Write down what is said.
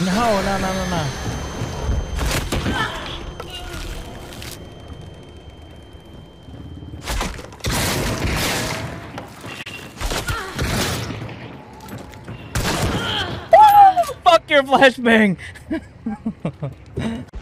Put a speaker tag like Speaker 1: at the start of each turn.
Speaker 1: No, no, no, no, no. Fuck your flashbang!